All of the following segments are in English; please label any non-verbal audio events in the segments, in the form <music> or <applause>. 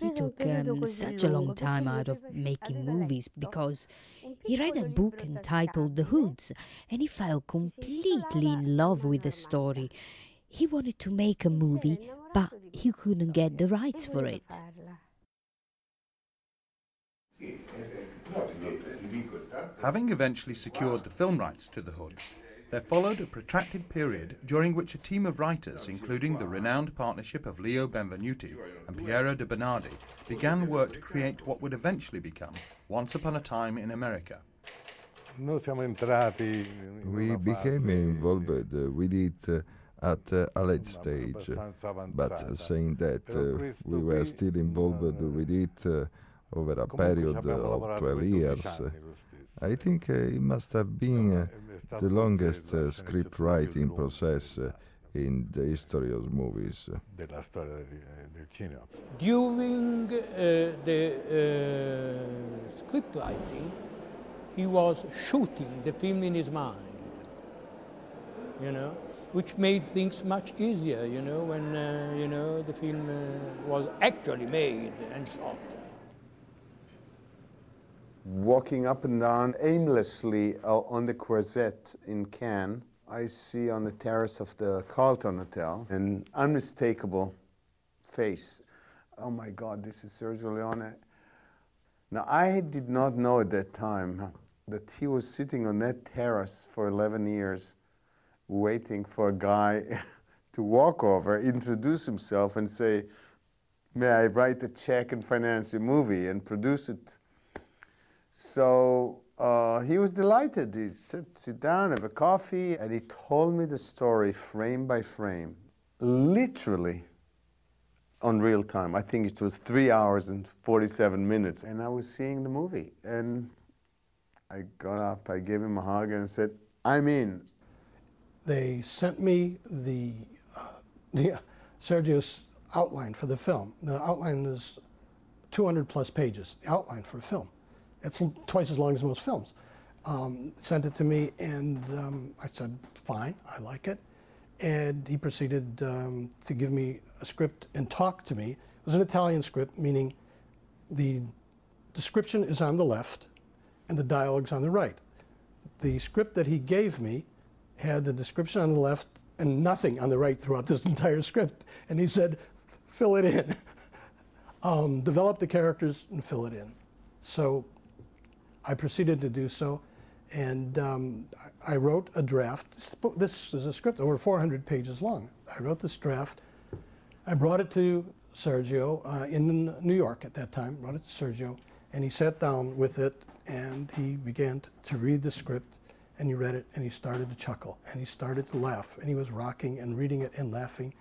He took um, such a long time out of making movies because he read a book entitled The Hoods and he fell completely in love with the story. He wanted to make a movie, but he couldn't get the rights for it. Having eventually secured the film rights to The Hoods, there followed a protracted period during which a team of writers, including the renowned partnership of Leo Benvenuti and Piero de Bernardi, began work to create what would eventually become Once Upon a Time in America. We became involved with it uh, at uh, a late stage, but saying that uh, we were still involved with it over a period of 12 years. I think uh, it must have been uh, the longest uh, script writing process in the history of movies. During the script writing, he was shooting the film in his mind, you know, which made things much easier, you know, when, uh, you know, the film uh, was actually made and shot. Walking up and down aimlessly uh, on the Croisette in Cannes, I see on the terrace of the Carlton Hotel an unmistakable face. Oh my God, this is Sergio Leone. Now, I did not know at that time that he was sitting on that terrace for 11 years waiting for a guy <laughs> to walk over, introduce himself, and say, May I write a check and finance your movie and produce it? So uh, he was delighted. He said, Sit down, have a coffee, and he told me the story frame by frame, literally on real time. I think it was three hours and 47 minutes, and I was seeing the movie. And I got up, I gave him a hug, and said, I'm in. They sent me the, uh, <laughs> the uh, Sergio's outline for the film. The outline is 200 plus pages, outline for a film. It's twice as long as most films. Um, sent it to me, and um, I said, fine, I like it. And he proceeded um, to give me a script and talk to me. It was an Italian script, meaning the description is on the left, and the dialogue's on the right. The script that he gave me had the description on the left and nothing on the right throughout this <laughs> entire script. And he said, fill it in. <laughs> um, develop the characters and fill it in. So I proceeded to do so. And um, I wrote a draft. This is a script over 400 pages long. I wrote this draft. I brought it to Sergio uh, in New York at that time, brought it to Sergio, and he sat down with it and he began to read the script and he read it and he started to chuckle and he started to laugh and he was rocking and reading it and laughing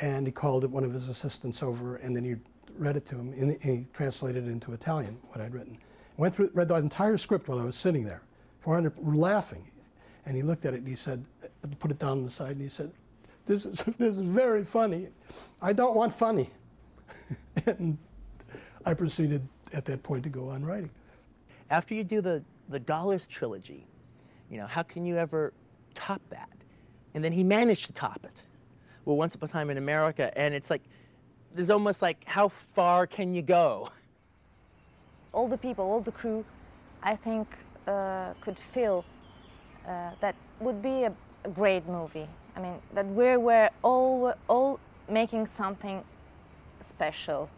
and he called one of his assistants over and then he read it to him and he translated it into Italian what I'd written. Went through read the entire script while I was sitting there, 400 laughing, and he looked at it and he said, uh, put it down on the side and he said, "This is <laughs> this is very funny. I don't want funny," <laughs> and I proceeded at that point to go on writing. After you do the, the Dollars trilogy, you know, how can you ever top that? And then he managed to top it. Well, Once Upon a Time in America, and it's like, there's almost like, how far can you go? <laughs> All the people, all the crew, I think uh, could feel uh, that would be a, a, great movie. I mean, that we were all, all making something special.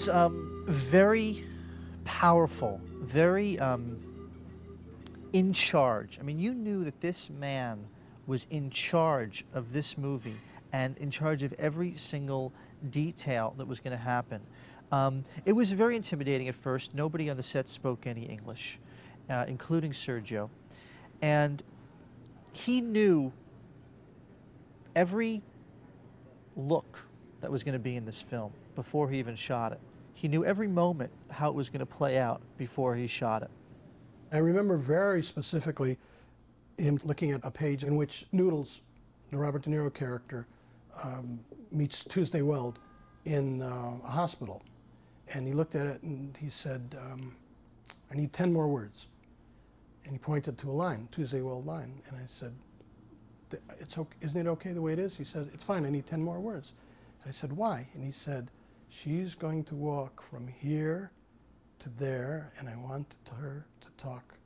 Was um, very powerful, very um, in charge. I mean, you knew that this man was in charge of this movie and in charge of every single detail that was going to happen. Um, it was very intimidating at first. Nobody on the set spoke any English, uh, including Sergio. And he knew every look that was going to be in this film before he even shot it. He knew every moment how it was going to play out before he shot it. I remember very specifically him looking at a page in which Noodles, the Robert De Niro character, um, meets Tuesday Weld in uh, a hospital. And he looked at it and he said, um, I need 10 more words. And he pointed to a line, Tuesday Weld line. And I said, it's okay, isn't it okay the way it is? He said, it's fine, I need 10 more words. And I said, why? And he said, she's going to walk from here to there, and I want her to talk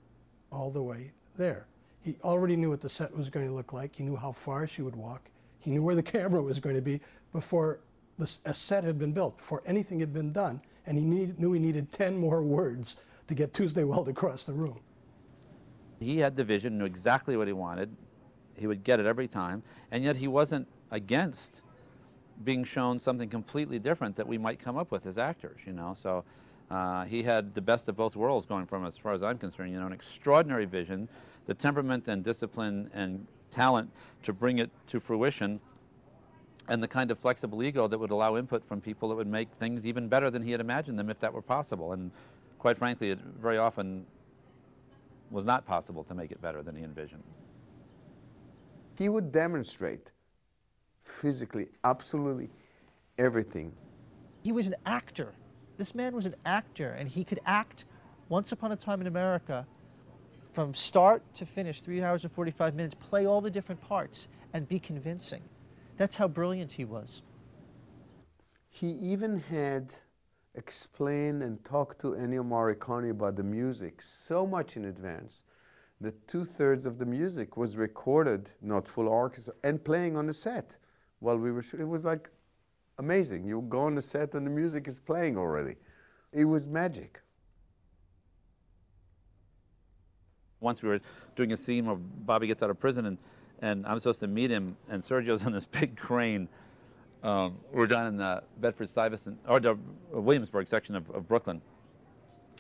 all the way there. He already knew what the set was going to look like. He knew how far she would walk. He knew where the <laughs> camera was going to be before the, a set had been built, before anything had been done. And he need, knew he needed 10 more <laughs> words to get Tuesday Weld across the room. He had the vision, knew exactly what he wanted. He would get it every time. And yet he wasn't against being shown something completely different that we might come up with as actors, you know. So uh, he had the best of both worlds going from, as far as I'm concerned, you know, an extraordinary vision, the temperament and discipline and talent to bring it to fruition, and the kind of flexible ego that would allow input from people that would make things even better than he had imagined them if that were possible. And quite frankly, it very often was not possible to make it better than he envisioned. He would demonstrate physically absolutely everything. He was an actor. This man was an actor, and he could act once upon a time in America from start to finish, three hours and 45 minutes, play all the different parts and be convincing. That's how brilliant he was. He even had explained and talked to Ennio Morricone about the music so much in advance that two thirds of the music was recorded, not full orchestra, and playing on the set while we were. It was like amazing. You go on the set and the music is playing already. It was magic. Once we were doing a scene where Bobby gets out of prison and, and I'm supposed to meet him, and Sergio's on this <laughs> big crane. Um, we're down in the Bedford Stuyvesant, or the Williamsburg section of, of Brooklyn.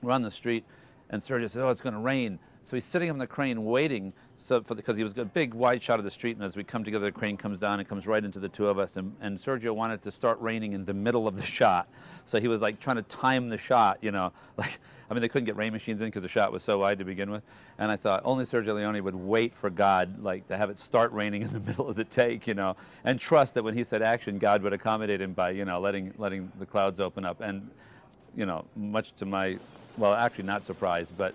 We're on the street, and Sergio says, Oh, it's going to rain. So he's sitting on the crane waiting so because he was a big wide shot of the street, and as we come together, the crane comes down and comes right into the two of us. And, and Sergio wanted to start raining in the middle of the shot, so he was like trying to time the shot, you know, <laughs> like I mean they couldn't get rain machines in because the shot was so wide to begin with. And I thought only Sergio Leone would wait for God, like to have it start raining in the <laughs> middle of the take, you know, and trust that when he said action, God would accommodate him by you know letting letting the clouds open up. And you know, much to my well, actually not surprised, but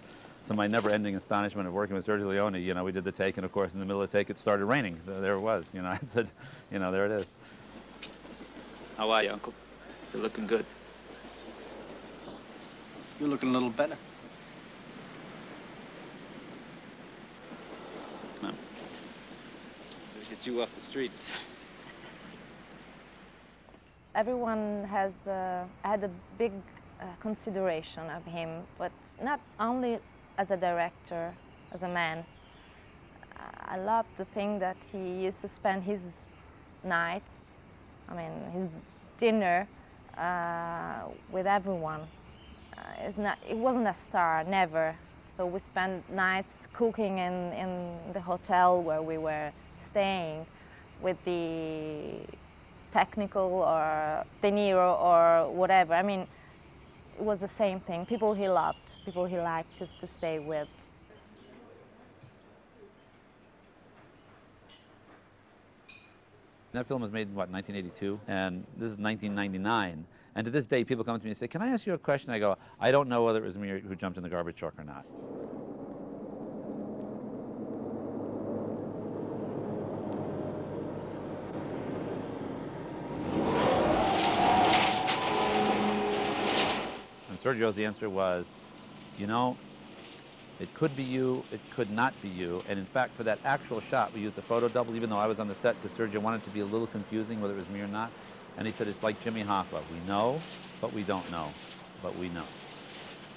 to my never-ending astonishment of working with Sergio Leone, you know, we did the take, and of course, in the middle of the take, it started raining. So there it was. You know, <laughs> I said, you know, there it is. How are you, Uncle? You're looking good. You're looking a little better. Come on. Get you off the streets. Everyone has uh, had a big uh, consideration of him, but not only as a director, as a man. I love the thing that he used to spend his nights, I mean, his dinner uh, with everyone. Uh, not, it wasn't a star, never. So we spent nights cooking in, in the hotel where we were staying with the technical or De Niro or whatever. I mean, it was the same thing. People he loved people he liked to, to stay with. That film was made in, what, 1982? And this is 1999. And to this day, people come to me and say, can I ask you a question? I go, I don't know whether it was me who jumped in the garbage truck or not. And Sergio's answer was, you know, it could be you, it could not be you. And in fact, for that actual shot, we used a photo double, even though I was on the set, because Sergio wanted to be a little confusing whether it was me or not. And he said, it's like Jimmy Hoffa. We know, but we don't know, but we know,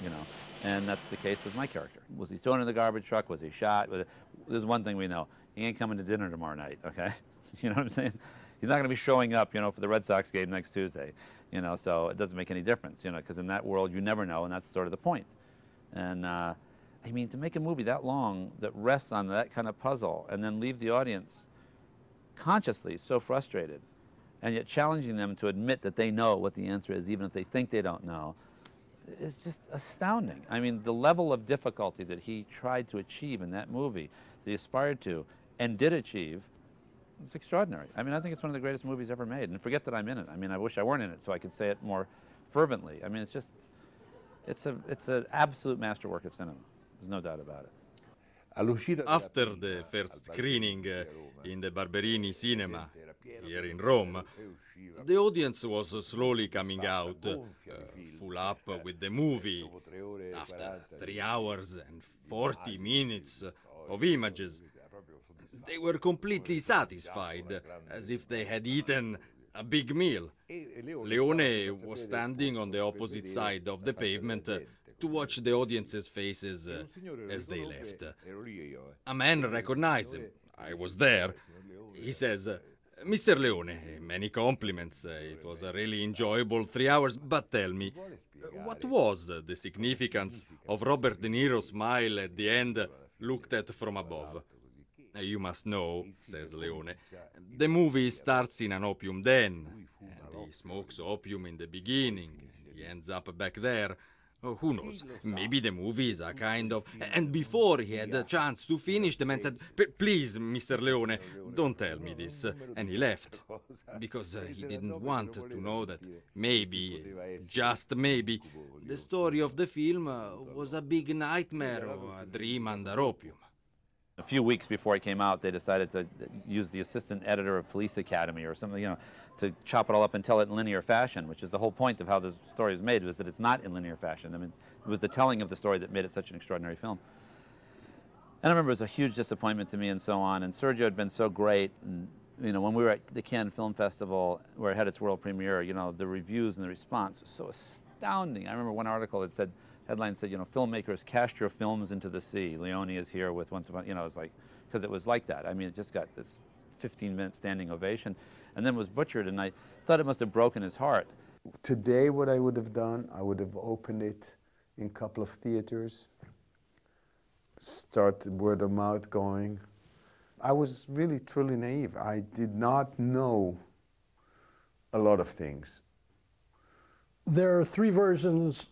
you know. And that's the case with my character. Was he thrown in the garbage truck? Was he shot? Was it, there's one thing we know. He ain't coming to dinner tomorrow night, okay? <laughs> you know what I'm saying? He's not going to be showing up, you know, for the Red Sox game next Tuesday, you know, so it doesn't make any difference, you know, because in that world you never know, and that's sort of the point. And uh, I mean, to make a movie that long that rests on that kind of puzzle and then leave the audience consciously so frustrated and yet challenging them to admit that they know what the answer is, even if they think they don't know, is just astounding. I mean, the level of difficulty that he tried to achieve in that movie, that he aspired to, and did achieve, it's extraordinary. I mean, I think it's one of the greatest movies ever made. And forget that I'm in it. I mean, I wish I weren't in it so I could say it more fervently. I mean, it's just, it's a, it's an absolute masterwork of cinema. There's no doubt about it. After the first screening in the Barberini cinema here in Rome, the audience was slowly coming out, uh, full up with the movie. After three hours and 40 minutes of images, they were completely satisfied, as if they had eaten a big meal. Leone was standing on the opposite side of the pavement uh, to watch the audience's faces uh, as they left. A man recognized him. I was there. He says, Mr. Leone, many compliments. It was a really enjoyable three hours, but tell me, what was the significance of Robert De Niro's smile at the end looked at from above? You must know, says Leone, the movie starts in an opium den, and he smokes opium in the beginning. He ends up back there. Oh, who knows? Maybe the movie is a kind of. And before he had a chance to finish, the man said, Please, Mr. Leone, don't tell me this. And he left. Because uh, he didn't want to know that maybe, just maybe, the story of the film uh, was a big nightmare or a dream under opium. A few weeks before it came out, they decided to use the assistant editor of Police Academy or something, you know, to chop it all up and tell it in linear fashion, which is the whole point of how the story was made, was that it's not in linear fashion. I mean, it was the telling of the story that made it such an extraordinary film. And I remember it was a huge disappointment to me and so on, and Sergio had been so great, and, you know, when we were at the Cannes Film Festival, where it had its world premiere, you know, the reviews and the response was so astounding. I remember one article that said, headline said, you know, filmmakers cast your films into the sea. Leone is here with Once Upon, you know, it's like, because it was like that. I mean, it just got this 15 minute standing ovation and then was butchered, and I thought it must have broken his heart. Today, what I would have done, I would have opened it in a couple of theaters, start word of mouth going. I was really truly naive. I did not know a lot of things. There are three versions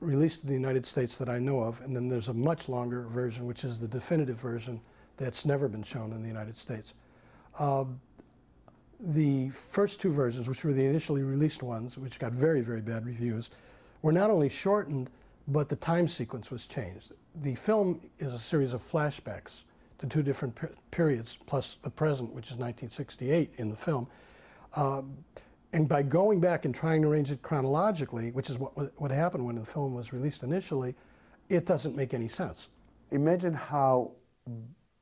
released in the United States that I know of, and then there's a much longer version, which is the definitive version that's never been shown in the United States. Uh, the first two versions, which were the initially released ones, which got very, very bad reviews, were not only shortened, but the time sequence was changed. The film is a series of flashbacks to two different per periods, plus the present, which is 1968 in the film. Uh, and by going back and trying to arrange it chronologically, which is what, what happened when the film was released initially, it doesn't make any sense. Imagine how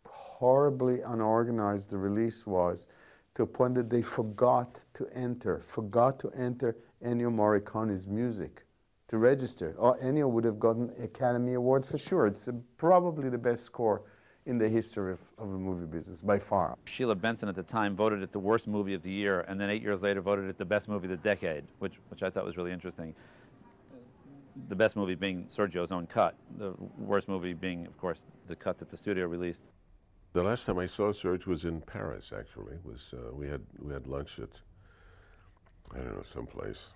horribly unorganized the release was to a point that they forgot to enter, forgot to enter Ennio Morricone's music to register. Or Ennio would have gotten Academy Award for sure. It's probably the best score in the history of, of the movie business, by far. Sheila Benson at the time voted it the worst movie of the year, and then eight years later voted it the best movie of the decade, which, which I thought was really interesting. The best movie being Sergio's own cut, the worst movie being, of course, the cut that the studio released. The last time I saw Serge was in Paris. Actually, was uh, we had we had lunch at I don't know someplace,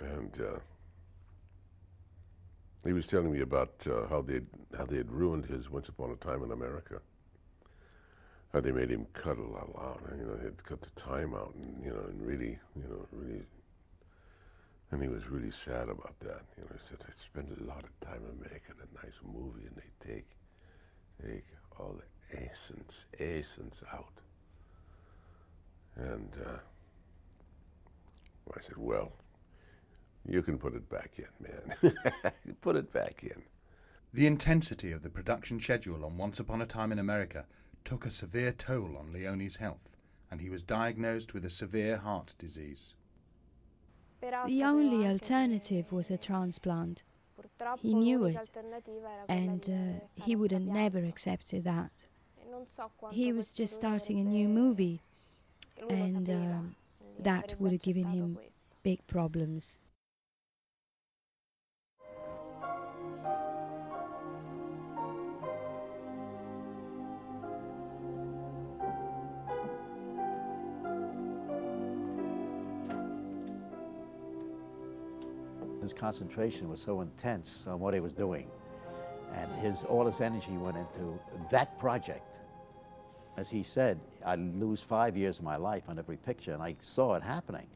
and uh, he was telling me about uh, how they how they had ruined his Once Upon a Time in America. How they made him cut a lot out, you know, he had cut the time out, and you know, and really, you know, really. And he was really sad about that. You know, he said, "I spent a lot of time in making a nice movie, and they take, take all the essence, essence out. And uh, I said, well, you can put it back in, man. <laughs> put it back in. The intensity of the production schedule on Once Upon a Time in America took a severe toll on Leone's health, and he was diagnosed with a severe heart disease. The only alternative was a transplant. He knew it, and uh, he would have never accepted that he was just starting a new movie, and um, that would have given him big problems. Concentration was so intense on what he was doing, and his all his energy went into that project. As he said, I lose five years of my life on every picture, and I saw it happening.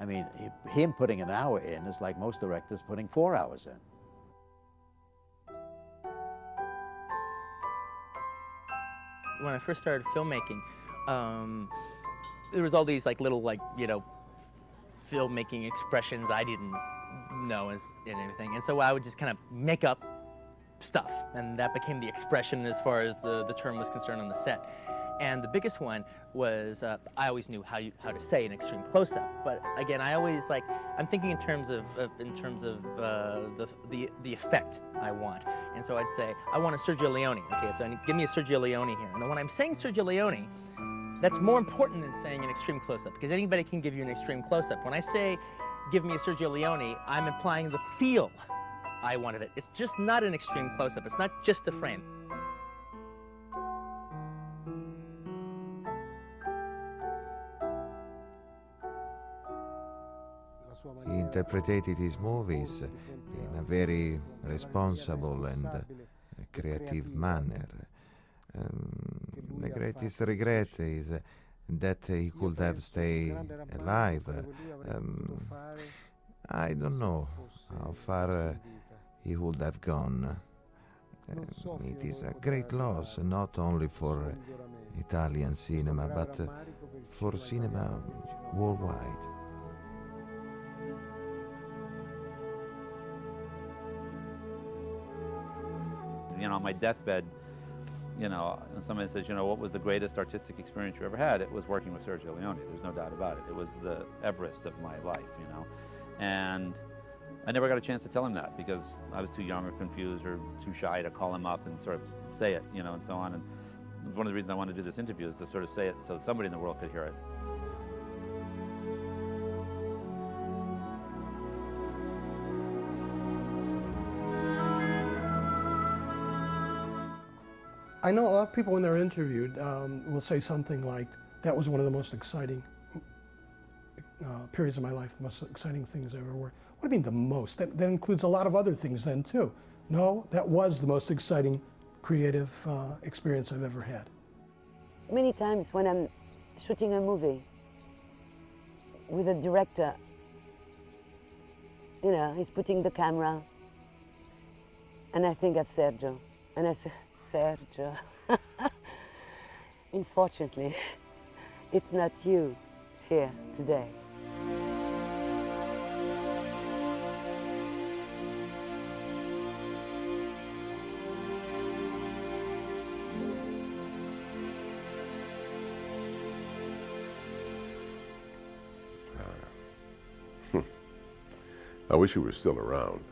I mean, him putting an hour in is like most directors putting four hours in. When I first started filmmaking, um, there was all these like little like you know filmmaking expressions I didn't know and everything, and so I would just kind of make up stuff, and that became the expression as far as the the term was concerned on the set. And the biggest one was uh, I always knew how you how to say an extreme close-up, but again, I always like I'm thinking in terms of, of in terms of uh, the, the the effect I want, and so I'd say I want a Sergio Leone. Okay, so give me a Sergio Leone here, and when I'm saying Sergio Leone, that's more important than saying an extreme close-up because anybody can give you an extreme close-up. When I say give me a Sergio Leone, I'm implying the feel I want of it. It's just not an extreme close-up. It's not just a frame. He interpreted his movies in a very responsible and creative manner. Um, the greatest regret is that he could have stayed alive. Um, I don't know how far uh, he would have gone. Uh, it is a great loss, not only for uh, Italian cinema, but uh, for cinema worldwide. You know, on my deathbed, you know, and somebody says, you know, what was the greatest artistic experience you ever had? It was working with Sergio Leone. There's no doubt about it. It was the Everest of my life, you know. And I never got a chance to tell him that because I was too young or confused or too shy to call him up and sort of say it, you know, and so on. And one of the reasons I wanted to do this interview is to sort of say it so somebody in the world could hear it. I know a lot of people when they're interviewed um, will say something like, that was one of the most exciting uh, periods of my life, the most exciting things I ever worked. What do you mean the most? That, that includes a lot of other things then too. No, that was the most exciting creative uh, experience I've ever had. Many times when I'm shooting a movie with a director, you know, he's putting the camera and I think of Sergio. And I say, Sergio, <laughs> unfortunately, it's not you here today. <laughs> I wish you were still around.